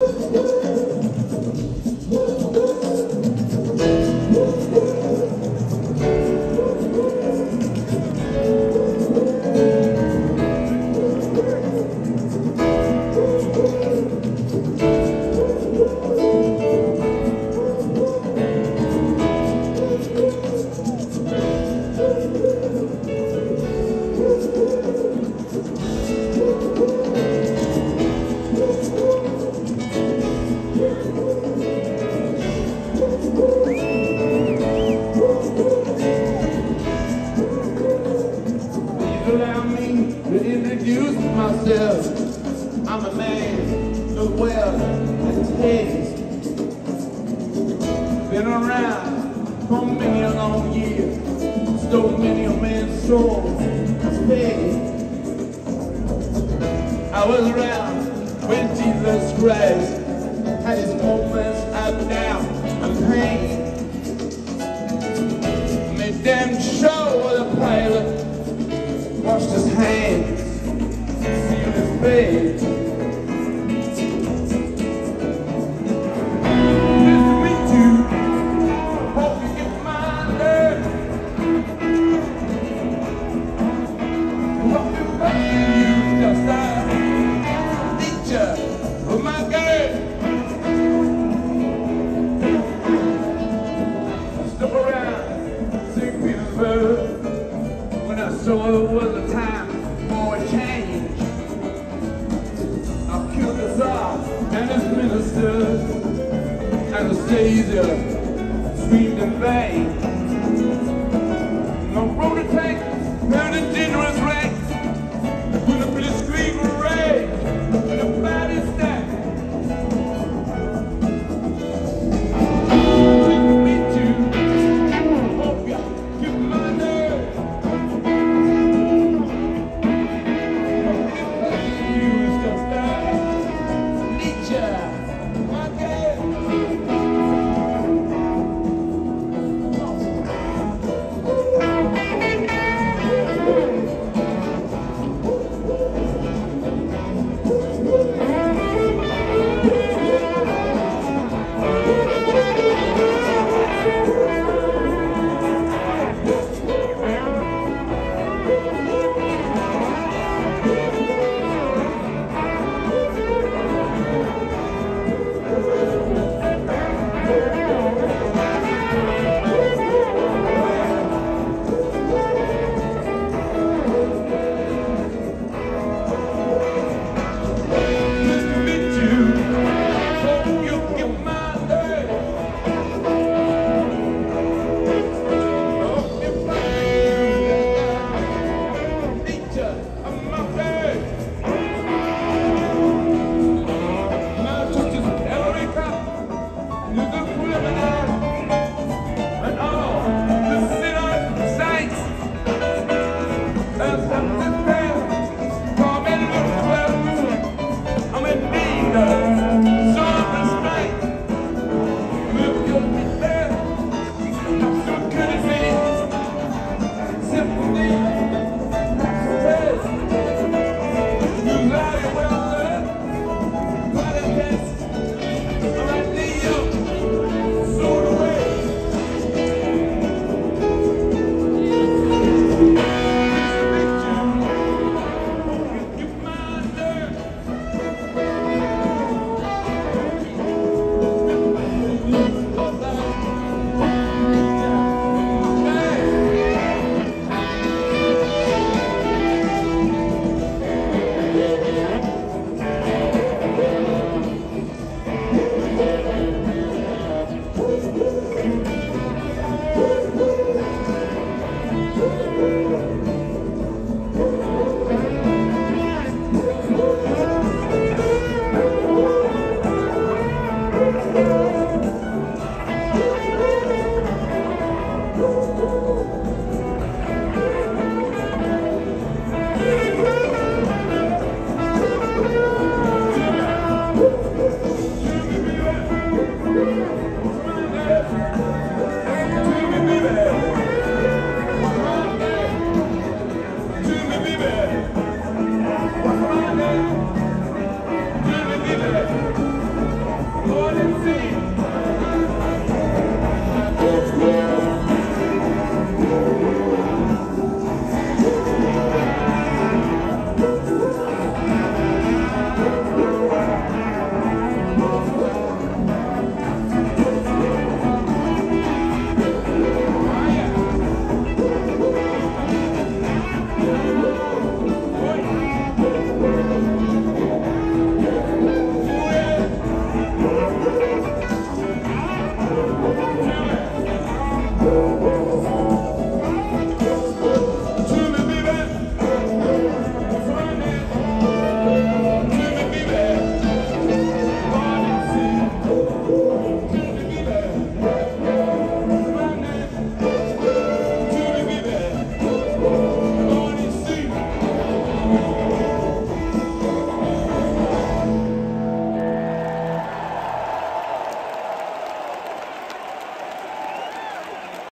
allow of wealth and. Been around for many a long year. Stole many a man's soul as paid. I was around when Jesus Christ had his moments of doubt and pain. Made them show the Pilate washed his hands, sealed his face. Tsar and his ministers, Anastasia screamed in vain.